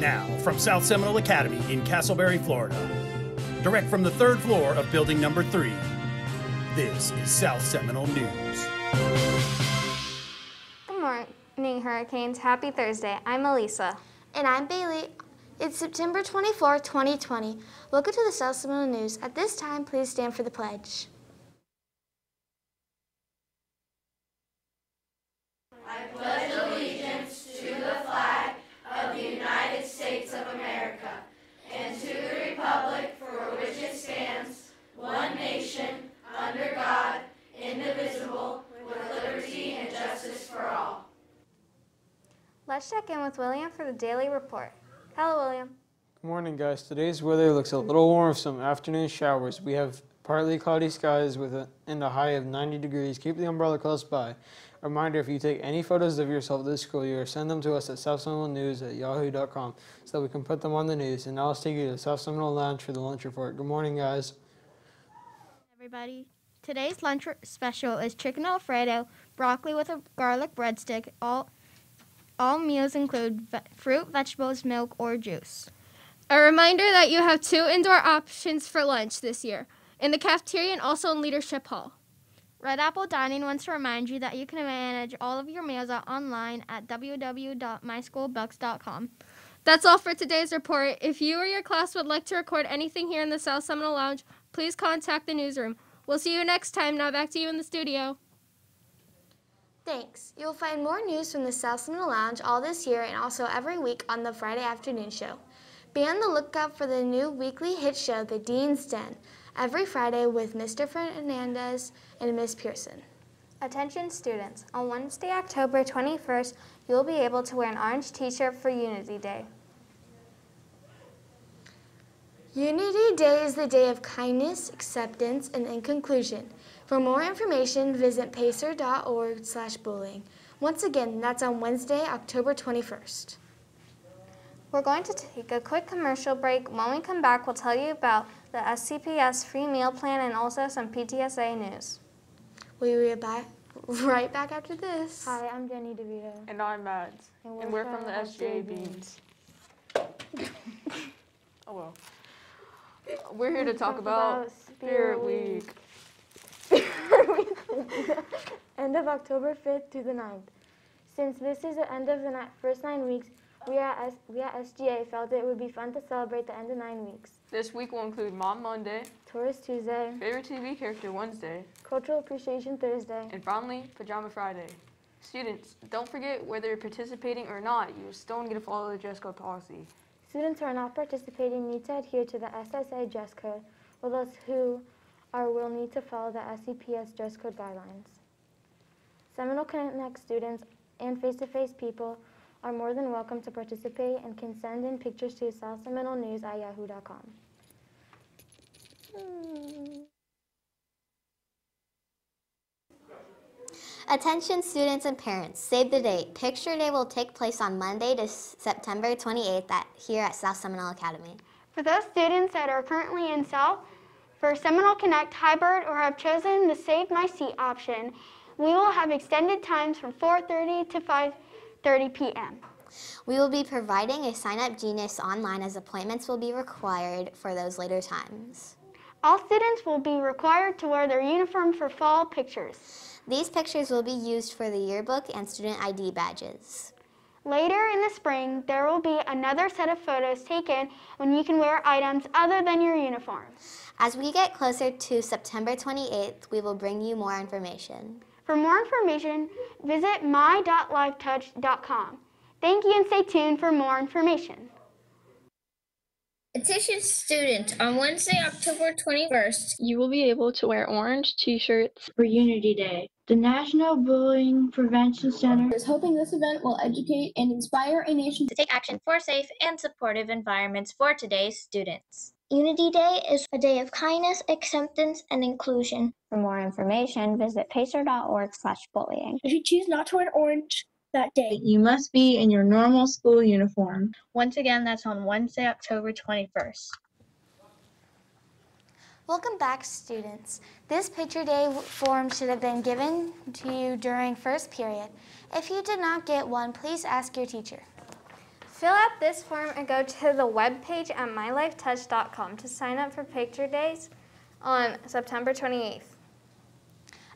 Now, from South Seminole Academy in Casselberry, Florida, direct from the third floor of building number three, this is South Seminole News. Good morning, Hurricanes. Happy Thursday. I'm Elisa. And I'm Bailey. It's September 24, 2020. Welcome to the South Seminole News. At this time, please stand for the pledge. Let's check in with William for the daily report. Hello, William. Good morning, guys. Today's weather looks a little warm with some afternoon showers. We have partly cloudy skies with a, in the high of 90 degrees. Keep the umbrella close by. A reminder, if you take any photos of yourself this school year, send them to us at South Seminole News at yahoo.com so that we can put them on the news. And now let's take you to the South Seminole Lounge for the lunch report. Good morning, guys. everybody. Today's lunch special is chicken alfredo, broccoli with a garlic breadstick. All all meals include ve- fruit, vegetables, milk, or juice. A reminder that you have two indoor options for lunch this year in the cafeteria and also in Leadership Hall. Red Apple Dining wants to remind you that you can manage all of your meals online at www.myschoolbucks.com. That's all for today's report. If you or your class would like to record anything here in the South Seminole Lounge, please contact the newsroom. We'll see you next time. Now back to you in the studio. Thanks. You'll find more news from the South Seminole Lounge all this year and also every week on the Friday afternoon show. Be on the lookout for the new weekly hit show, The Dean's Den, every Friday with Mr. Fernandez and Miss Pearson. Attention students, on Wednesday, October 21st, you'll be able to wear an orange t-shirt for Unity Day. Unity Day is the day of kindness, acceptance, and inclusion. For more information, visit pacer.org slash bullying. Once again, that's on Wednesday, October 21st. We're going to take a quick commercial break. When we come back, we'll tell you about the SCPS free meal plan and also some PTSA news. We'll be back right back after this. Hi, I'm Jenny DeVito. And I'm Mads. And we're from the SJ Beans. Oh well. We're here to talk about Spirit Week. Spirit Week. End of October 5th to the 9th. Since this is the end of the ni- first nine weeks, we at, S- we at SGA felt it would be fun to celebrate the end of nine weeks. This week will include Mom Monday, Tourist Tuesday, Favorite TV Character Wednesday, Cultural Appreciation Thursday, and finally, Pajama Friday. Students, don't forget whether you're participating or not, you still need to follow the dress code policy. Students who are not participating need to adhere to the SSA dress code, while those who are will need to follow the SCPS dress code guidelines. Seminole Connect students and face-to-face people are more than welcome to participate and can send in pictures to South Seminole News at yahoo.com. Attention students and parents, save the date. Picture Day will take place on Monday to September 28th at, here at South Seminole Academy. For those students that are currently in South for Seminole Connect Hybrid or have chosen the Save My Seat option, we will have extended times from 4:30 to 5:30 p.m. We will be providing a sign up genius online as appointments will be required for those later times. All students will be required to wear their uniform for fall pictures. These pictures will be used for the yearbook and student ID badges. Later in the spring, there will be another set of photos taken when you can wear items other than your uniform. As we get closer to September 28th, we will bring you more information. For more information, visit my.lifetouch.com. Thank you and stay tuned for more information. Attention students, on Wednesday, October 21st, You will be able to wear orange t shirts for Unity Day. The National Bullying Prevention Center is hoping this event will educate and inspire a nation to take action for safe and supportive environments for today's students. Unity Day is a day of kindness, acceptance, and inclusion. For more information, visit pacer.org slash bullying. If you choose not to wear orange that day, you must be in your normal school uniform. Once again, that's on Wednesday, October 21st. Welcome back, students. This Picture Day form should have been given to you during first period. If you did not get one, please ask your teacher. Fill out this form and go to the webpage at mylifetouch.com to sign up for picture days on September 28th.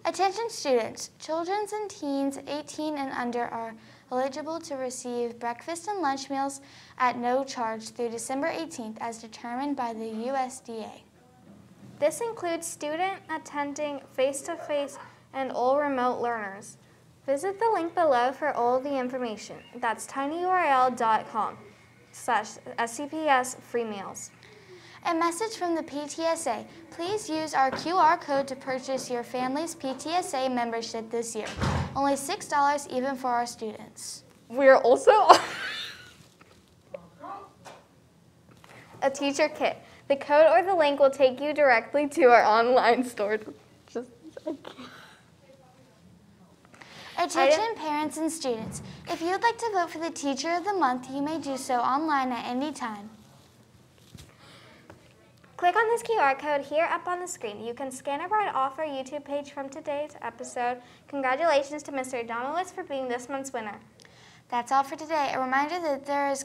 Attention students, children and teens 18 and under are eligible to receive breakfast and lunch meals at no charge through December 18th as determined by the USDA. This includes student attending face-to-face and all remote learners. Visit the link below for all the information. That's tinyurl.com slash SCPS free meals. A message from the PTSA. Please use our QR code to purchase your family's PTSA membership this year. Only $6 even for our students. We're also a teacher kit. The code or the link will take you directly to our online store. Just Attention parents and students. If you would like to vote for the Teacher of the Month, you may do so online at any time. Click on this QR code here up on the screen. You can scan it right off our YouTube page from today's episode. Congratulations to Mr. Domowitz for being this month's winner. That's all for today. A reminder that there is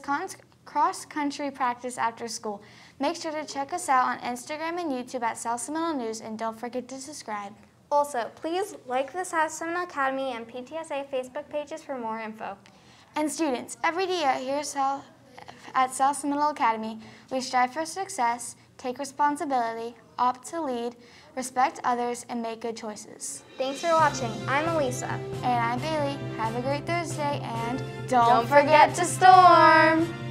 cross-country practice after school. Make sure to check us out on Instagram and YouTube at South Seminole News and don't forget to subscribe. Also, please like the South Seminole Academy and PTSA Facebook pages for more info. And students, every day here at South Seminole Academy, we strive for success, take responsibility, opt to lead, respect others, and make good choices. Thanks for watching. I'm Elisa. And I'm Bailey. Have a great Thursday, and don't, don't forget, forget to storm!